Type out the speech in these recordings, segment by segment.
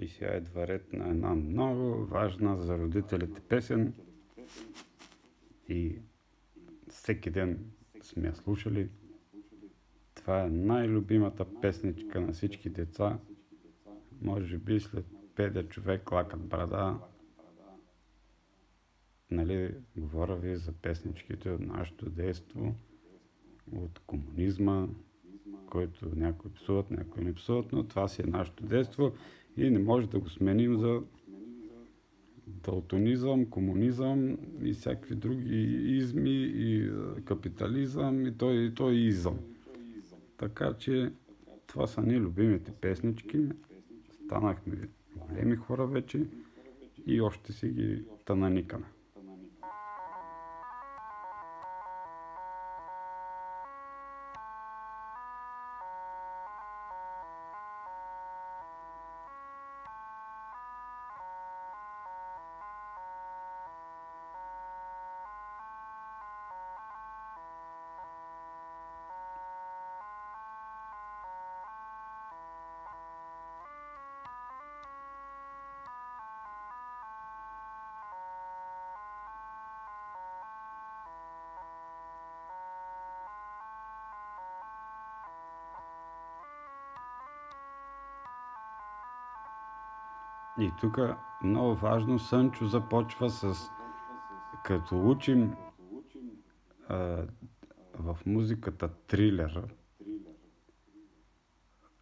И сега идва ред на една много важна за родителите песен. И всеки ден сме я слушали. Това е най-любимата песничка на всички деца. Може би след педе човек лакът брада. Нали, говоря ви за песничките от нашето действо, от комунизма, който някои псуват, някои не псуват, но това си е нашето действо и не може да го сменим за далтонизъм, комунизъм и всякакви други изми и капитализъм и той, и той изъм. Така че това са ни любимите песнички. Станахме големи хора вече и още си ги тананикаме. И тук много важно, Сънчо започва с, като учим а, в музиката трилер,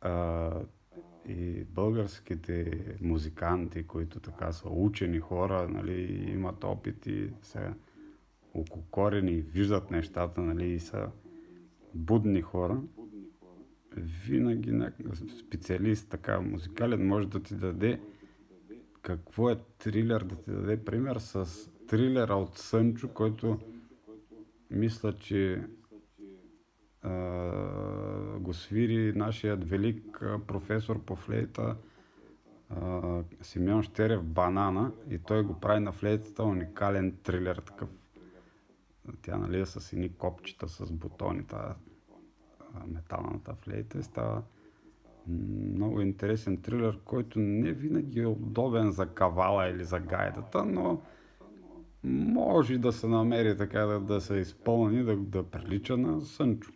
а, и българските музиканти, които така са учени хора, нали, имат опит и са ококорени виждат нещата, нали, и са будни хора, винаги специалист, така музикален, може да ти даде какво е трилер, да ти даде пример с трилера от Сънчо, който мисля, че а, го свири нашият велик професор по флейта Симеон Щерев Банана и той го прави на флейтата уникален трилер такъв. Тя нали е с едни копчета с бутони, тази металната флейта и става много интересен трилер, който не винаги е удобен за кавала или за гайдата, но може да се намери така да, да се изпълни, да, да прилича на Сънчо.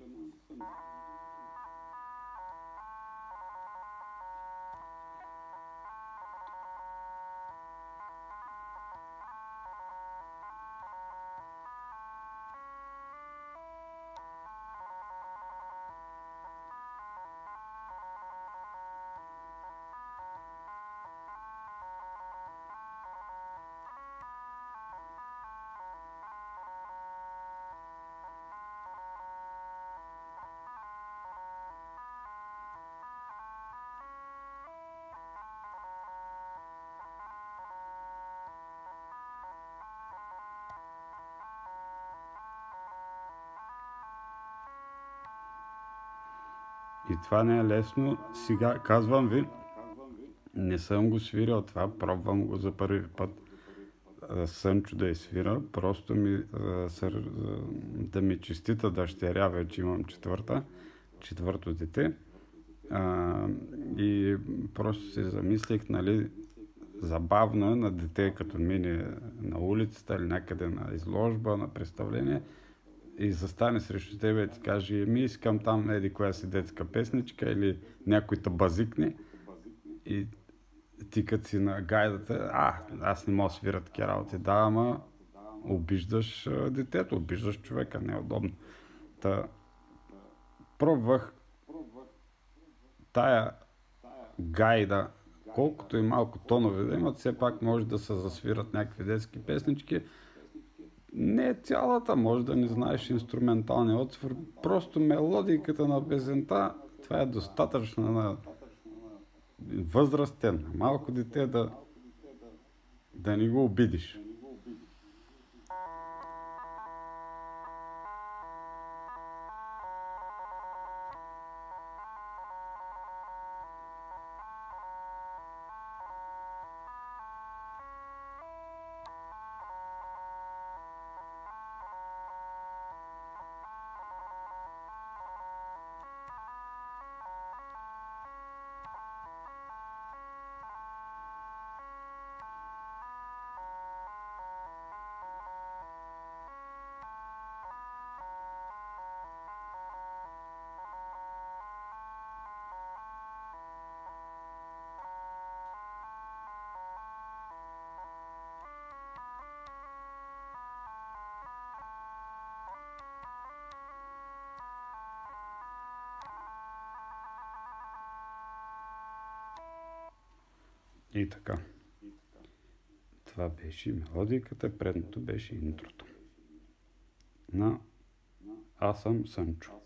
И това не е лесно. Сега казвам ви, не съм го свирил това, пробвам го за първи път. Сънчо да я свира, просто ми, да ми честита дъщеря, вече имам четвърта, четвърто дете. и просто се замислих, нали, забавно е на дете, като мине на улицата или някъде на изложба, на представление, и застане срещу тебе и ти каже, ми искам там еди коя си детска песничка или някой те базикне и ти като си на гайдата, а, аз не мога да свира такива работи. Да, ама обиждаш детето, обиждаш човека, не е. Та, пробвах тая гайда, колкото и малко тонове да имат, все пак може да се засвират някакви детски песнички, не е цялата, може да не знаеш инструменталния отвор, просто мелодиката на песента, това е достатъчно на възрастен, малко дете да, да не го обидиш. И така. Това беше мелодиката, предното беше интрото. На Аз съм Сънчо.